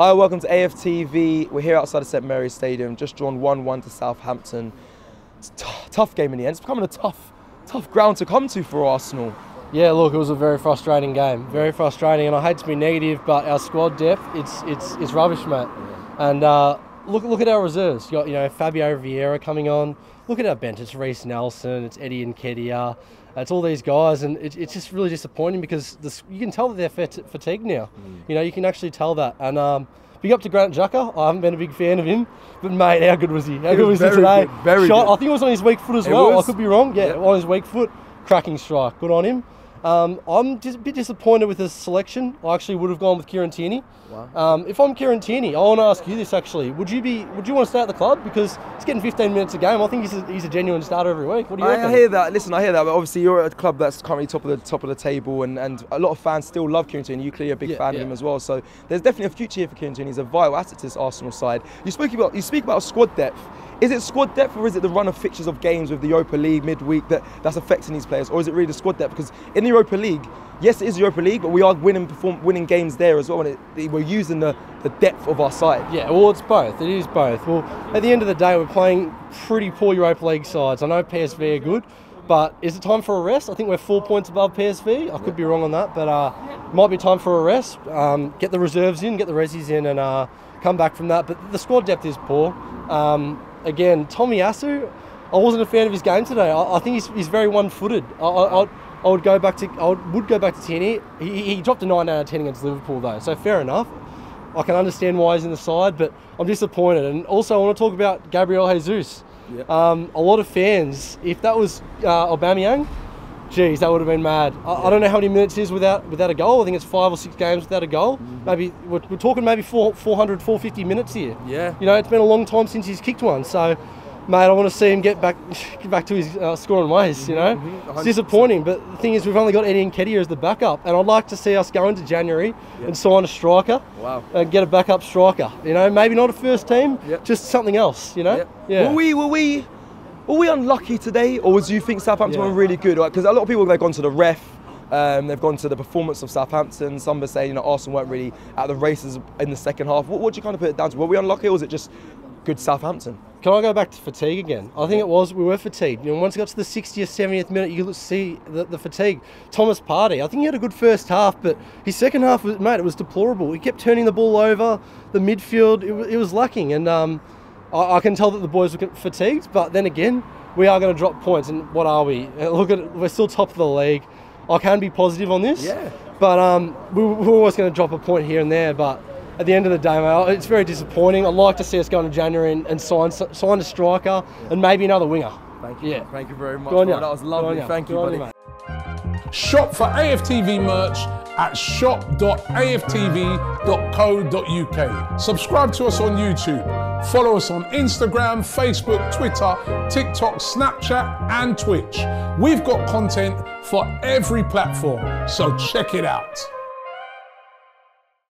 Hi, welcome to AFTV. We're here outside of St Mary's Stadium, just drawn 1-1 to Southampton. Tough game in the end. It's becoming a tough, tough ground to come to for Arsenal. Yeah, look, it was a very frustrating game. Very frustrating, and I hate to be negative, but our squad depth, it's it's it's rubbish, mate. And uh, look look at our reserves. You got you know Fabio Vieira coming on. Look at our bench. It's Reiss Nelson. It's Eddie Nketiah. It's all these guys, and it, it's just really disappointing because this, you can tell that they're fat- fatigued now. You know, you can actually tell that. And um, big up to Granit Xhaka. I haven't been a big fan of him, but mate, how good was he? How He good was was, he today? good, very Shot, good. I think it was on his weak foot as It well. was. I could be wrong. Yeah, Yeah. on his weak foot, cracking strike. Good on him. Um, I'm just a bit disappointed with his selection. I actually would have gone with Kieran Tierney. Wow. Um, if I'm Kieran Tierney, I want to ask you this actually. Would you be? Would you want to stay at the club because he's getting 15 minutes a game? I think he's a, he's a genuine starter every week. What do you I, reckon? I hear that. Listen, I hear that. But obviously, you're at a club that's currently top of the top of the table, and, and a lot of fans still love Kieran Tierney. You clearly a big Yeah, fan yeah. of him as well. So there's definitely a future here for Kieran Tierney. He's a vital asset to this Arsenal side. You speak about you speak about squad depth. Is it squad depth or is it the run of fixtures of games with the Europa League midweek that, that's affecting these players, or is it really the squad depth? Because in the Europa League, yes, it is Europa League, but we are winning perform, winning games there as well, and it, we're using the, the depth of our side. Yeah, well, it's both. It is both. Well, at the end of the day, we're playing pretty poor Europa League sides. I know PSV are good, but is it time for a rest? I think we're four points above PSV. I could be wrong on that, but uh, might be time for a rest. Um, get the reserves in, get the resis in, and uh, come back from that. But the squad depth is poor. Um, again, Tomiyasu, I wasn't a fan of his game today. I, I think he's, he's very one-footed. I, I, I would go back to I would, would go back to Tierney. He, he dropped a nine out of ten against Liverpool though, so fair enough. I can understand why he's in the side, but I'm disappointed. And also, I want to talk about Gabriel Jesus. Yeah. Um, a lot of fans, if that was uh, Aubameyang, geez, that would have been mad. I, I don't know how many minutes it is without without a goal. I think it's five or six games without a goal. Maybe we're, we're talking maybe four, 400, 450 minutes here. Yeah. You know, it's been a long time since he's kicked one. So, mate, I want to see him get back get back to his uh, scoring ways. You know, mhm, it's disappointing. But the thing is, we've only got Eddie Nketiah as the backup, and I'd like to see us go into January and sign a striker Wow. and get a backup striker. You know, maybe not a first team, Yep. just something else. You know, Yeah. yeah. Were we were we were we unlucky today, or do you think Southampton Yeah. were really good? Because a lot of people they've gone to the ref. Um, they've gone to the performance of Southampton. Some are saying you know Arsenal weren't really at the races in the second half. What would you kind of put it down to? Were we unlucky, or was it just good Southampton? Can I go back to fatigue again? I think it was we were fatigued. You know, once it got to the 60th, 70th minute, you could see the, the fatigue. Thomas Partey, I think he had a good first half, but his second half, was, mate, it was deplorable. He kept turning the ball over. The midfield, it, it was lacking, and um, I, I can tell that the boys were fatigued. But then again, we are going to drop points, and what are we? Uh, Look at it, we're still top of the league. I can be positive on this. Yeah. But um, we, we're always going to drop a point here and there. But at the end of the day, mate, it's very disappointing. I'd like to see us go into January and, and sign sign a striker and maybe another winger. Thank you. Yeah. Thank you very much. Good on bro. ya. That was Good on lovely. Thank you, Good on buddy. mate. Shop for AFTV merch at shop.aftv.co.uk. Subscribe to us on YouTube. Follow us on Instagram, Facebook, Twitter, TikTok, Snapchat, and Twitch. We've got content for every platform, so check it out.